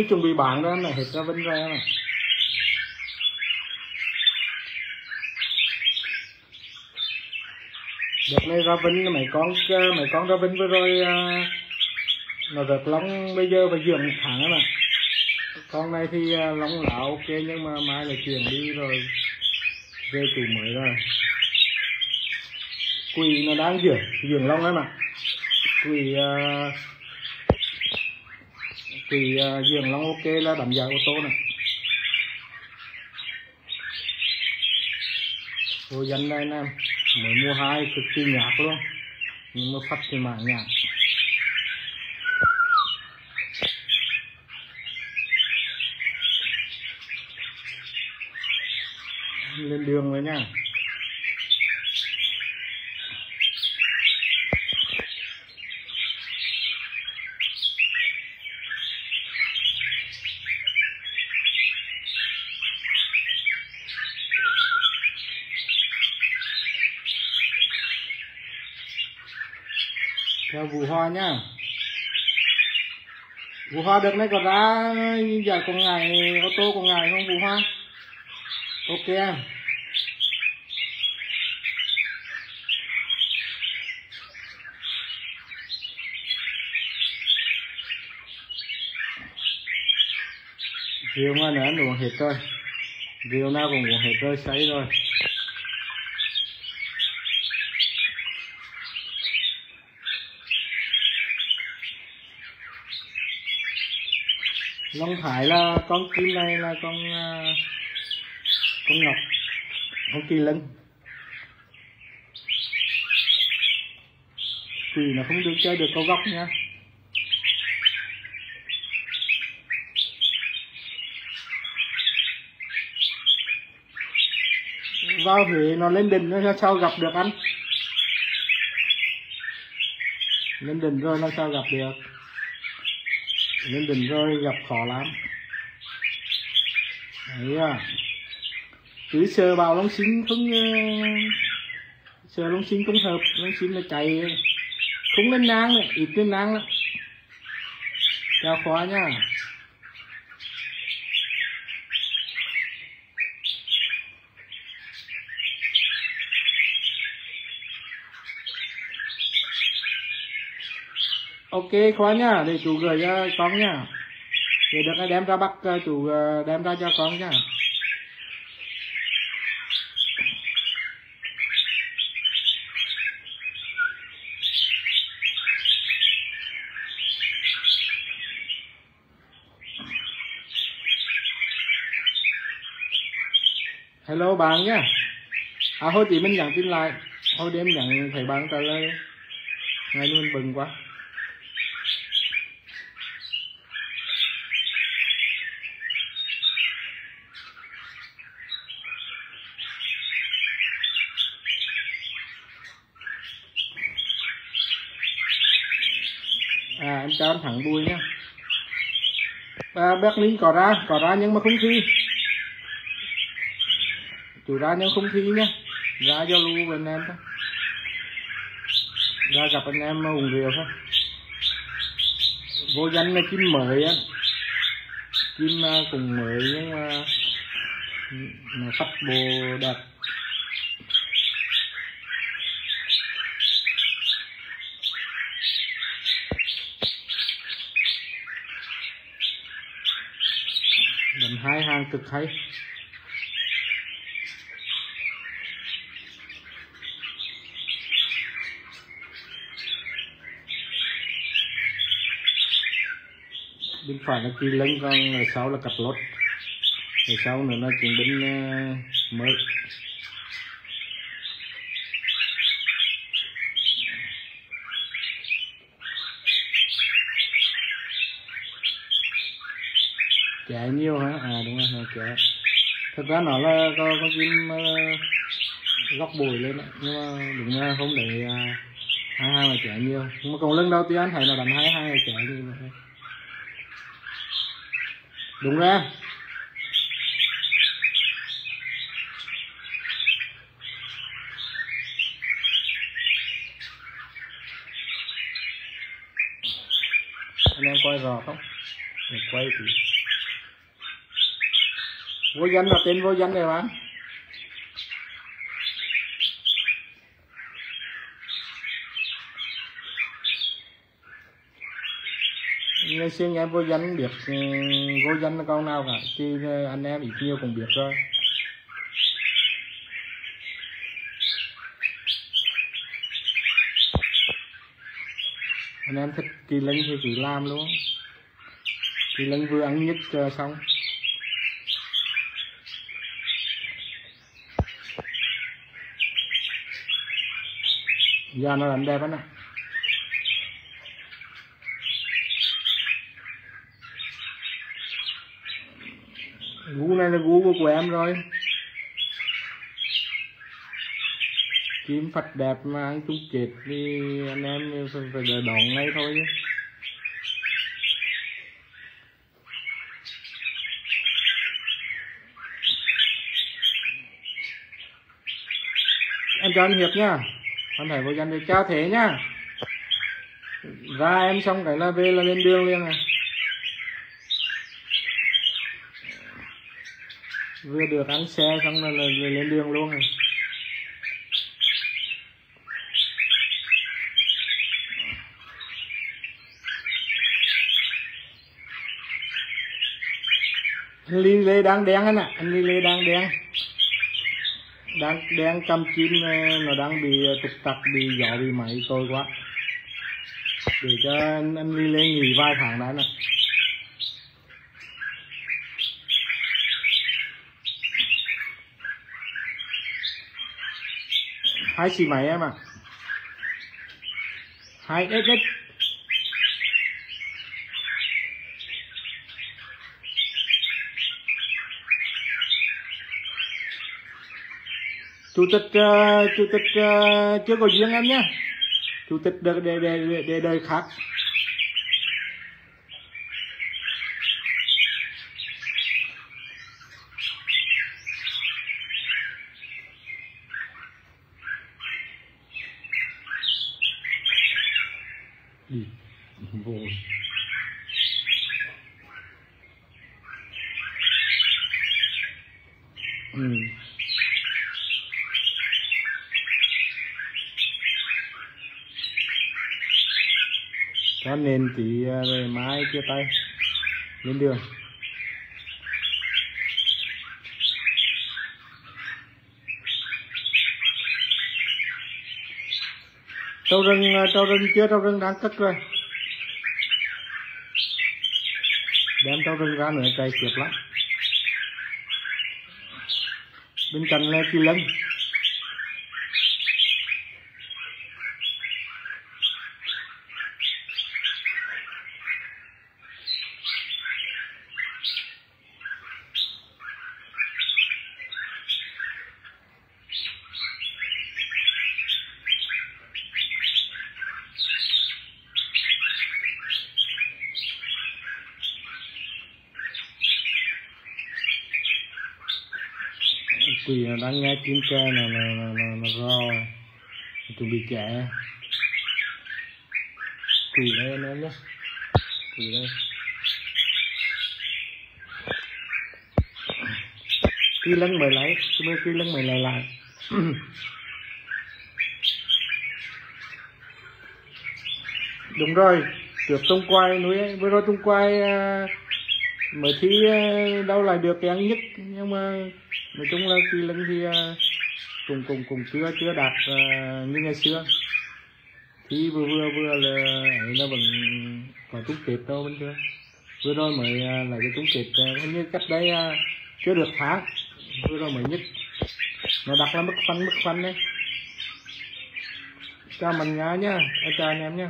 khi chuẩn bị bán đó là hết ra vinh ra. Này đợt này ra vinh mấy con mấy con ra vinh vừa rồi à, nó rất lông bây giờ và dưỡng thẳng mà. Con này thì à, lông là ok nhưng mà mai là chuyển đi rồi. Về chủ mới rồi. Quỳ nó đang dưỡng dưỡng lông ấy mà quỳ uh, thì à, uh, dưỡng ok là đánh giá ô tô này. Rồi dân đây em mới mua hai cực kỳ nhạt luôn. Nhưng mà phát thì mà nhạc. Lên đường rồi nha theo vụ hoa nhá. Vụ hoa được này có ra giải còn ngày ô tô còn ngày không? Vụ hoa. Ok. Em rượu mà nữa uống hết rồi. Rượu nào cũng uống hết rồi sấy rồi. Long Thái là con kim này là con à, con ngọc, con kỳ lân. Quỷ nó không được chơi được câu góc nha. Vào thì nó lên đỉnh nó sao gặp được anh? Lên đỉnh rồi, nó sao gặp được? Lên đỉnh rồi gặp khó lắm. Đấy à. Cứ sờ vào lông xin không ờ, sờ lông xin không hợp, lông xin là chạy. Không lên nang này ít lên nang lắm. Chào khóa nha. Ok khóa nhá, để chủ gửi cho con nhá. Để được đem ra bắt ờ, chủ ờ, đem ra cho con nhá. Hello bạn nhá. À hồi chị mình nhận tin lại. Hồi đêm nhận thầy bạn trả lời. Ngày luôn bừng quá. Cho thẳng đuôi nhá. À, Berlin có ra có ra nhưng mà không thi. Chủ ra nhưng không thi nhá. Ra giao lưu với anh em thôi. Ra gặp anh em hùng rượu thôi. Vô danh là chim mới á. Chim à, cùng mới nhưng mà nó sắp bồ đẹp hai hàng cực hay. Bên phải là kỳ lân, còn sau là cặp lốt sau nữa là chuyển bên mới chạy nhiều hả à đúng thật ra nó là có con chim ờ, góc bùi lên đó. nhưng mà đúng là không để à, hai hai mà chạy nhiều. Nhưng mà còn lần đầu tiên thấy là đánh hai hai là chạy như vậy. Đúng ra anh em coi rõ không? Để quay thì vô danh là tên vô danh này bạn. Ngày xưa nghe vô danh biết ừ, vô danh là con nào cả thì ờ, anh em ít nhiều cũng biết rồi. Anh em thích kỳ linh thì cứ làm luôn. Kỳ linh vừa ăn nhất chờ xong. Da nó làm đẹp lắm nè. Gu này là gu của em rồi. Kiếm phật đẹp mà ăn chung chết thì anh em phải, phải đợi đón ngay thôi chứ. Em cho anh hiệp nha con phải vô danh được chào thế nhá. Ra em xong cái là về là lên đường liền à vừa được ăn xe xong là, là, là lên đường luôn rồi anh ly lê đang đen anh ạ anh ly lê đang đen đang đang cầm chim nó ờ, đang bị ờ, trục bị gió bị máy tôi quá. Để cho anh, anh đi lên nghỉ vài tháng đã nè. Hai xì máy em à? Hai ít ít chủ tịch uh, chủ tịch uh, chưa có duyên em nhé. Chủ tịch đời để để để đời khác. Cho nên chị ờ, về mai chia tay, lên đường. Trâu rừng ờ, trâu rừng chưa? Trâu rừng đang cất rồi. Đem trâu rừng ra nữa cây kiệt lắm. Bên cạnh là chi lân. Quỳ đang nghe tiếng tre là là là là, là ro chuẩn bị trẻ quỳ đây anh em nhé. Quỳ đây. Cứ lấn mời lấy cứ mới cứ lấn mời lại lại. Đúng rồi trước tung quay núi với vừa rồi tung quay à, mới thi à, đâu lại được cái ăn nhất nhưng mà nói chung là kỳ lân thì à, cũng cũng cũng chưa chưa đạt uh, như ngày xưa. Thì vừa vừa vừa là ấy nó vẫn còn chút kết đâu bên chưa vừa rồi mới à, uh, lại cái trúng kết uh, hình như cách đây uh, chưa được tháng. Vừa rồi mới nhất. Nó đặt là mức phân mức phân đấy. Chào mình nhá nhá chào anh em nhá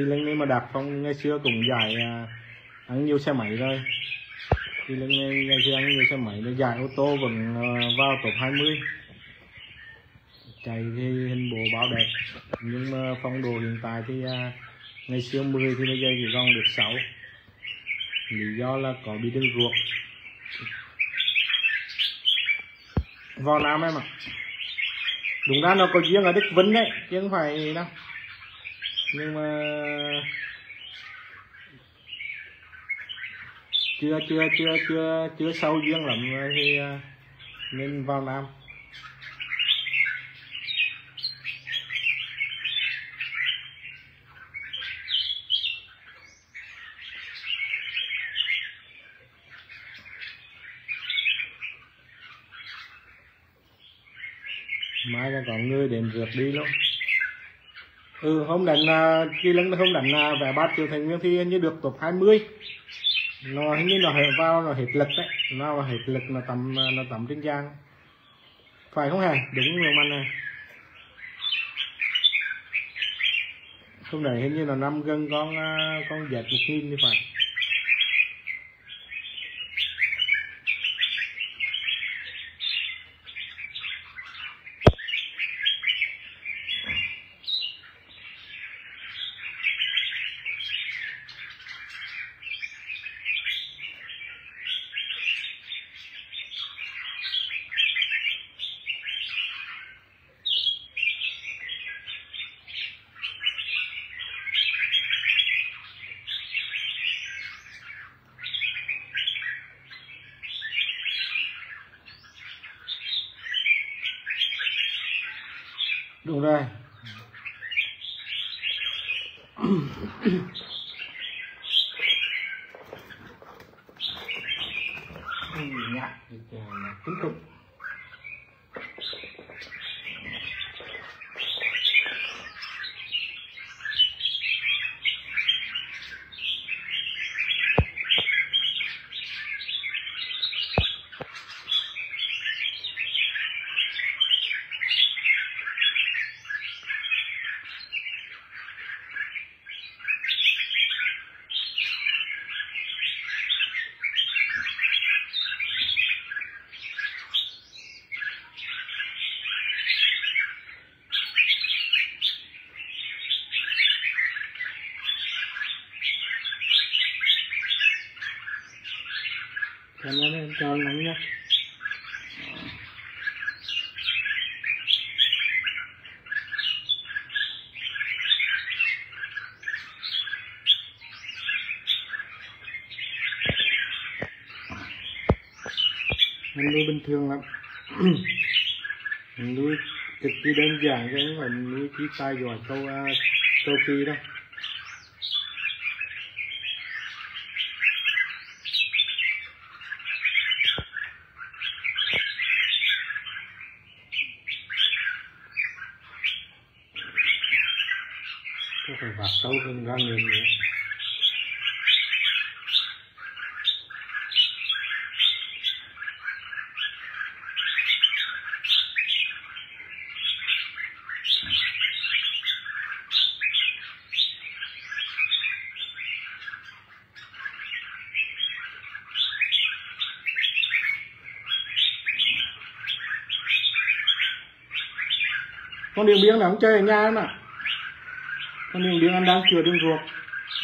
thì lên đây mà đạp phong ngày xưa cũng giải à, ăn nhiều xe máy rồi. Thì lên ngày, ngày xưa nhiều xe máy nó giải ô tô vẫn à, vào top 20 chạy thì hình bộ báo đẹp nhưng mà phong độ hiện tại thì à, ngày xưa 10 thì bây giờ chỉ còn được 6 lý do là có bị đường ruột. Vào nam em ạ. Đúng ra nó có riêng ở đức vinh đấy chứ không phải đâu nhưng mà chưa chưa chưa chưa chưa sâu duyên lắm thì à, nên vào nam mai là có người đến rượt đi luôn ừ hôm đánh à, khi lần hôm đánh à, vẻ bát triệu thành viên thì như được top 20 nó hình như nó hệ vào nó hết lực đấy. Nó hết lực nó tầm à, nó tầm trên giang. Phải không hề đúng rồi anh này hôm nay hình như là năm gần con à, con dệt một nghìn như phải. Đúng rồi nhạc cho nắng nhé. Anh nuôi bình thường lắm. anh nuôi cực kỳ đơn giản chứ không phải nuôi chi tai giỏi câu uh, à, câu Phi đâu. Phải vạt sâu hơn gan người nữa con điện biên là không chơi ở nhà em ạ à con đường điên anh đang chừa đường ruột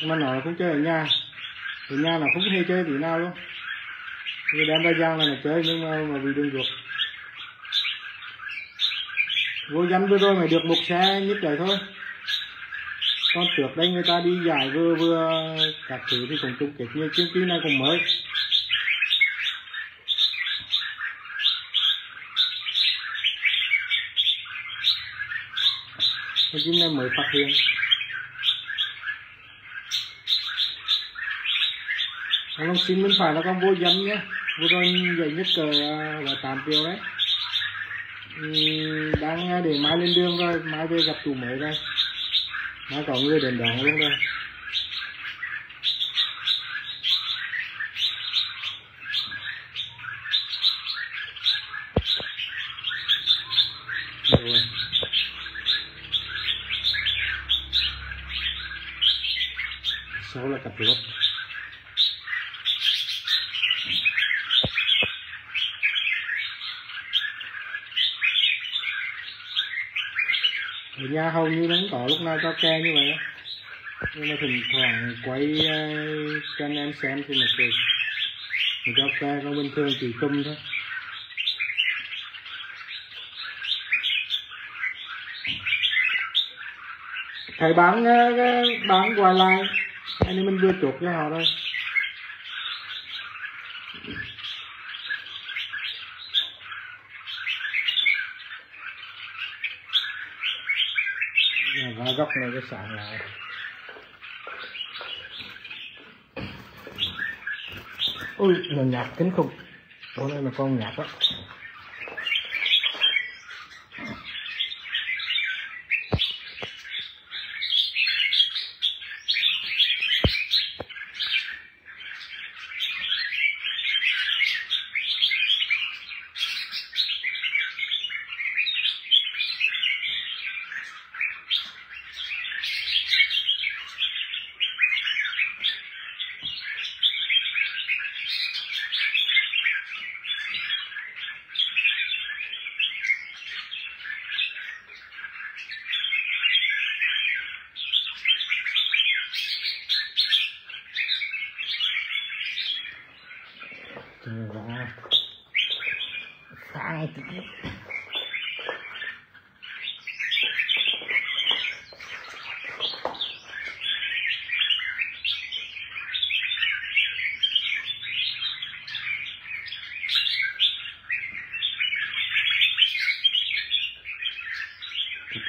mà nó không chơi ở nhà. Ở nhà là không hề chơi tí nào luôn. Người đem ra giang là nó chơi nhưng mà, mà bị đường ruột vô danh vừa rồi mày được một xe nhất trời thôi. Con trước đây người ta đi giải vừa vừa các thứ thì cũng chung kết như chương trình này cũng mới. Cái trình này mới phát hiện. Long xin bên phải là con vô dân nhé. Vô rồi dậy nhất cờ là 8 triệu đấy. Đang à, để mai lên đường rồi, mai về gặp chủ mới đây. Mai có người đến đón luôn đây rồi sau là cặp lốt ở nhà hầu như nó không có lúc nào cho ke như vậy nhưng mà thỉnh thoảng quay ờ, cho anh em xem thì một cười mình cho ke nó bình thường chỉ tung thôi. Thầy bán ờ, bán quà lại anh em mình vừa chuột cho họ thôi và góc này cái sàn lại. Ui, nó nhạt kính khủng bữa nay là con nhạt á Trời ra Khang tí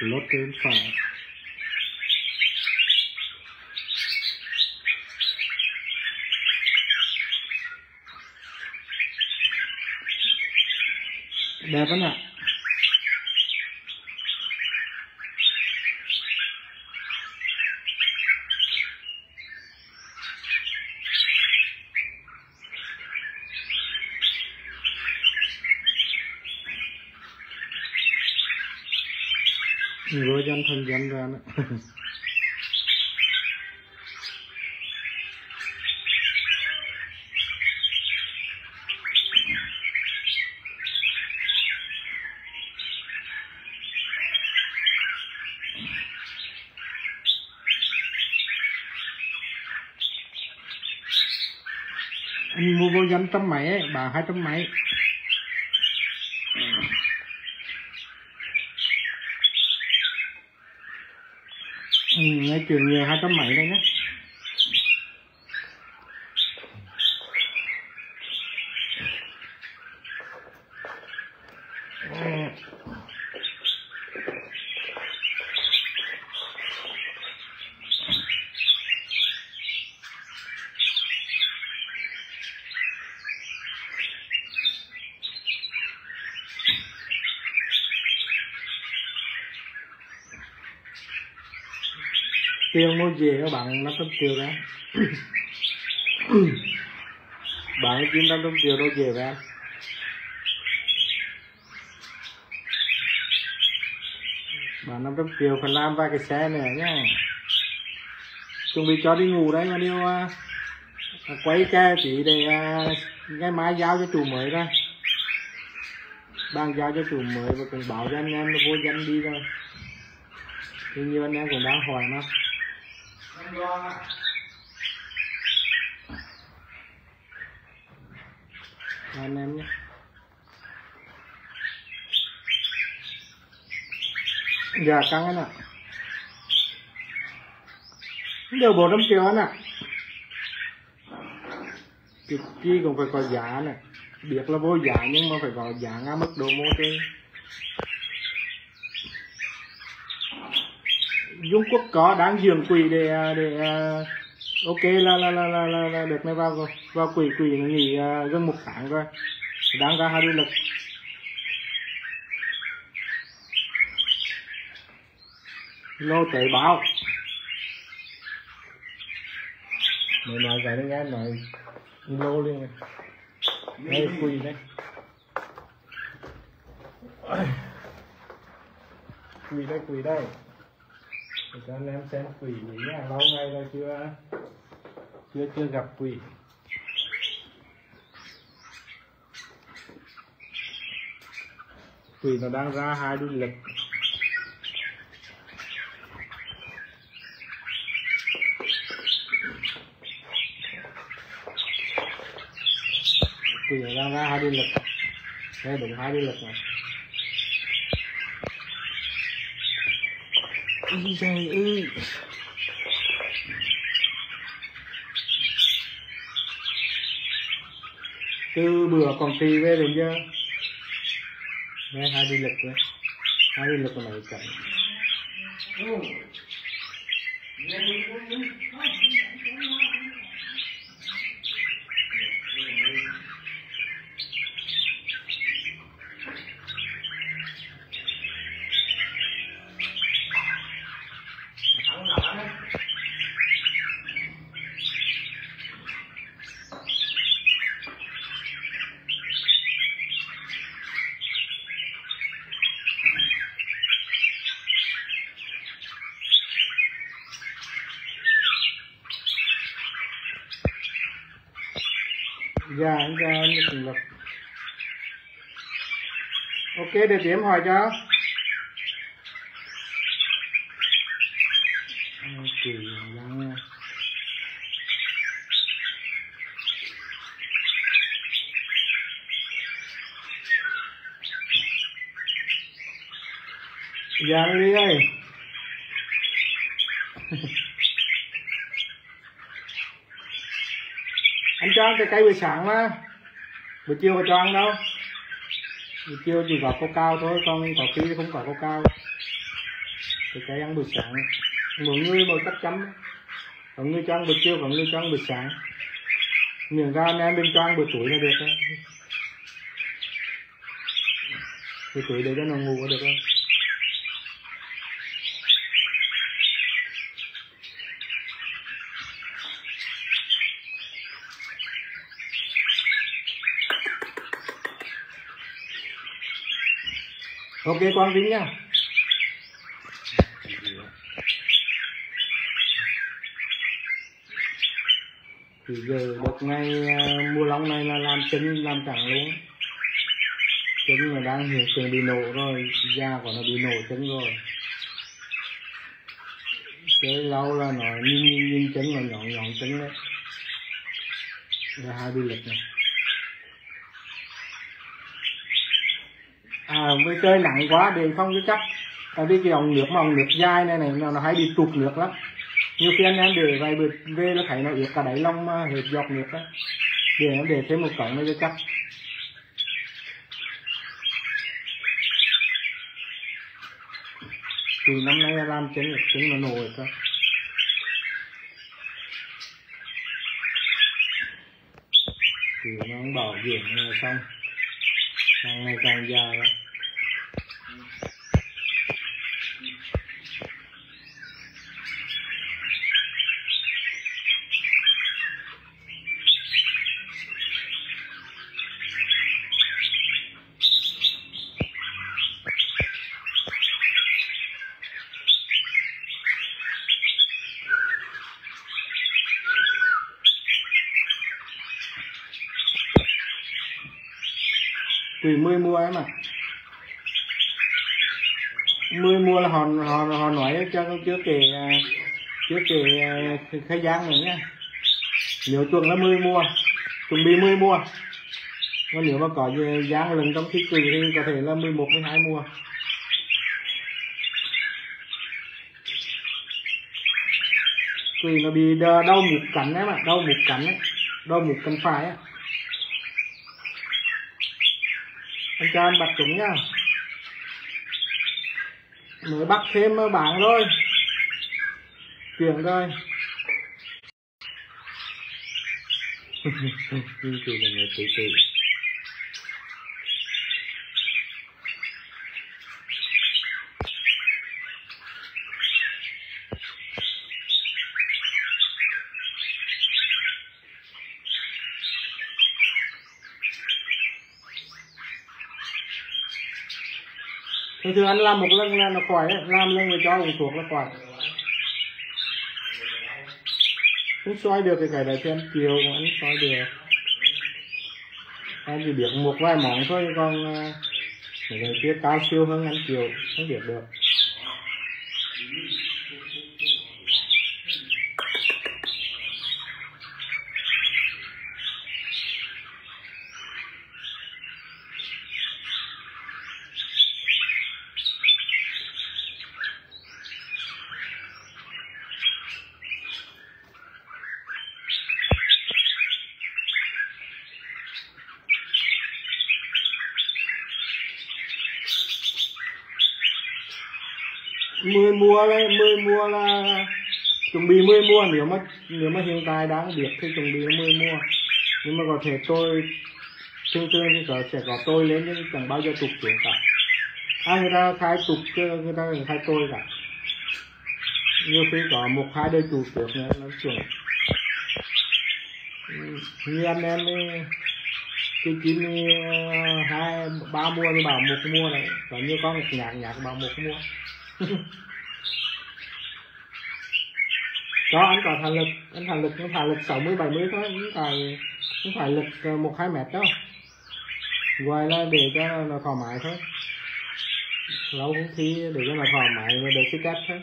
một lốt trên phải đẹp lắm ạ Người dân thân dân ra nữa anh mua vô danh trăm mấy bà hai trăm mấy ừ, nghe nhiều hai tấm mấy đây nhé Ừ tiêu mua về các bạn? Nó trăm chiều đó bạn chín năm trăm triệu đâu về vậy, bạn năm trăm triệu phải làm vài cái xe này nhá. Chuẩn bị cho đi ngủ đấy mà điều à, quay ke chỉ để à, ngày mai giao cho chủ mới ra. Ban giao cho chủ mới và cần bảo cho anh em nó vô danh đi thôi, thì nhiều anh em cũng đang hỏi nó anh em nhé. Dạ căng anh ạ. Đều bộ trăm triệu anh ạ. Cái chi cũng phải có giá này. Biết là vô giá nhưng mà phải có giá ngang mức độ mua trên. Dung Quốc có đáng dường quỷ để để à, ok là là là là, là, là được này vào vào quỷ quỷ nghỉ uh, gần một tháng rồi. Đang ra hai đôi lực. Lô tế báo. Mày nói cái nghe nói lô liền. Này đây quỷ đây. Quỷ đây quỷ đây để cho anh em xem quỷ nghỉ hàng lâu ngày là chưa? Chưa chưa gặp quỷ. Quỷ nó đang ra hai đuôi lực. Quỷ nó đang ra hai đuôi lực. Đây, đúng, hai đuôi lực này. Ôi trời ơi. Từ bữa còn tì về đến giờ đây hai đi lực rồi hai đi lực của này chậm dạ anh ra như từng lực ok để điểm hỏi cho. Kỳ lắm, dạ đi ơi anh cho cái cây buổi sáng mà. Buổi chiều mà cho ăn đâu. Buổi chiều chỉ có cao cao thôi, còn có khi không có cao cao cái cây ăn buổi sáng. Mỗi người một cách chấm có người cho ăn buổi chiều có người cho ăn buổi sáng. Miệng ra anh em bên cho ăn buổi tối là được đấy buổi tối để cho nó ngủ là được rồi. Ok con vĩnh nha thì giờ đợt này mua à, mùa long này là làm chân làm cẳng luôn. Chân là đang hiện tượng bị nổ rồi da của nó bị nổ chân rồi. Cái lâu là nó nhìn nhìn, nhìn chân là nhọn nhọn chân đấy. Là hai bi lệch. này. À với chơi nặng quá đề không có chắc. Tại vì cái ống nước mà ống nước dai này này nó, nó hay bị tụt nước lắm. Nhiều khi anh em để vài bữa về nó thấy nó ướt cả đáy lông hết giọt nước á. Để em để thêm một cổng nữa cho chắc. Thì năm nay làm trứng được trứng nó nổi cơ. Thì nó bảo dưỡng xong. 三个干架了。Tùy mươi mua ấy mà. Mươi mua là họ họ họ nói cho trước kể à, trước kể à, khai giang nữa nha nếu chuồng là mươi mua chuẩn bị mươi mua còn nếu mà có giang lần trong thiết quỷ thì có thể là 11 12 mua quỷ nó bị đau mục cắn ấy mà, đau mục cắn ấy, đau mục cắn phải ấy anh cho anh bạch chúng nha. Mới bắt thêm bạn thôi. Chuyển rồi. Thank you. Thường thường anh làm một lần là nó khỏi đấy. làm lần rồi cho uống thuốc là khỏi không xoay được cái cái đấy thì anh chiều anh xoay được anh chỉ biết một vài món thôi, còn mấy cái kia cao siêu hơn anh chiều không biết được 10 mùa là 10 mùa là chuẩn bị 10 mùa. Nếu mà nếu mà hiện tại đang biết thì chuẩn bị là 10 mùa. Nhưng mà có thể tôi thường thường thì có sẽ có tôi lên nhưng chẳng bao giờ tục xuống cả. Ai người ta khai tục ờ, người ta khai tôi cả. Nhiều khi có một hai đời chủ trước nữa nó chuẩn ừ, như anh em ấy, cái chín ờ, hai ba mua thì bảo một mua này. Có như con nhạc nhạc bảo một mua đó, anh còn thả lực, anh thả lực nó thả lực sáu mươi bảy mươi thôi không phải không phải lực ờ, một hai mét đó. Ngoài là để cho nó thoải mái thôi. Lâu cũng thi, để cho nó thoải mái và để sức cách thôi.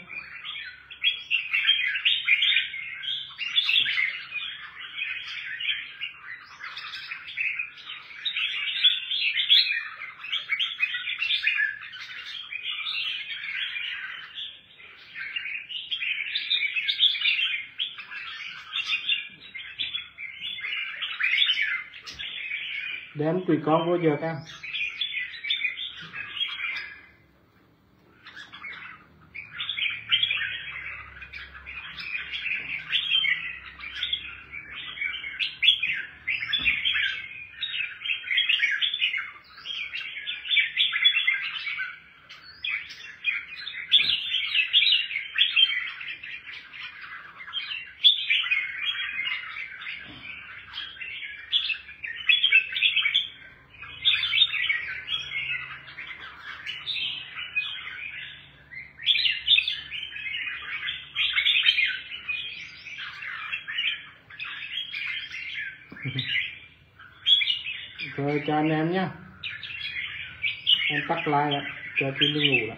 Đem tùy con vô giờ cam rồi cho anh em nhé. Em tắt like lại cho chim đi ngủ lại.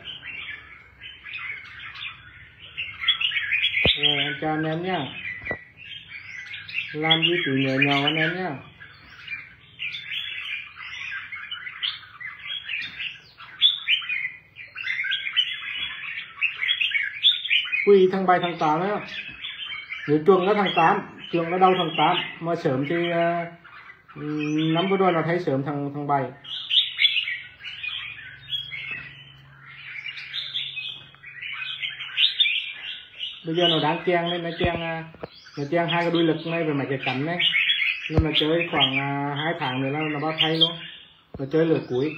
Rồi, em cho anh em nhé. Làm gì tụi nhỏ nhỏ anh em nhé. Quy tháng 7 tháng 8 đó nhớ trường nó tháng 8 trường nó đau tháng 8 mà sớm thì uh, năm vừa rồi nó thấy sớm thằng thằng 7 bây giờ nó đang chen nên nó chen ờ, nó chen hai cái đuôi lực này về mấy cái cánh này. Nhưng mà chơi khoảng à, hai tháng nữa là nó bao thay luôn. Nó chơi lửa cuối.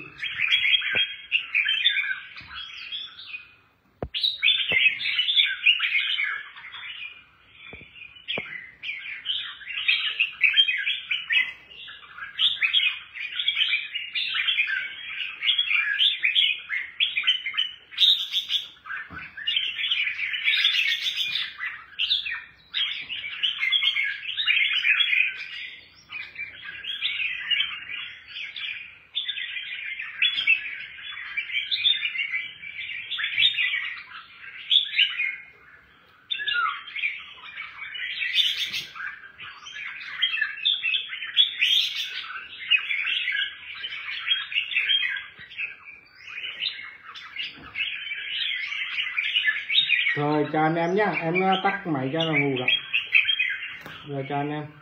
Chào anh em nhé em tắt máy cho nó ngủ rồi rồi chào anh em.